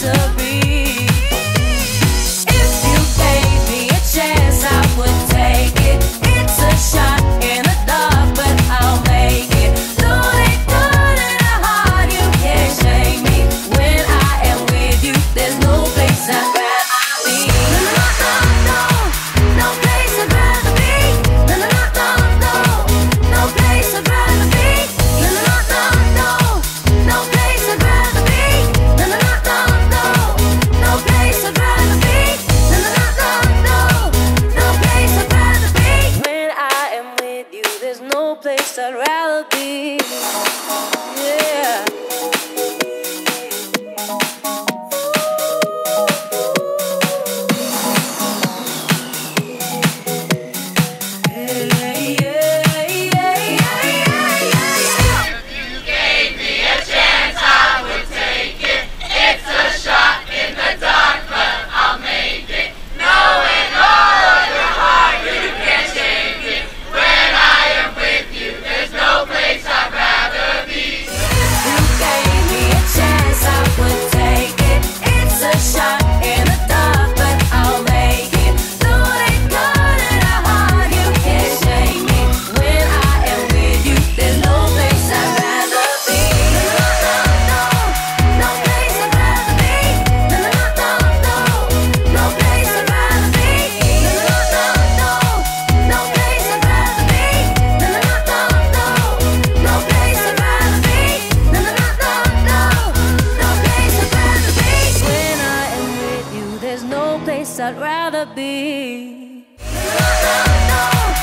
disappear no place I'd rather be. Yeah. I'd rather be. No, no, no.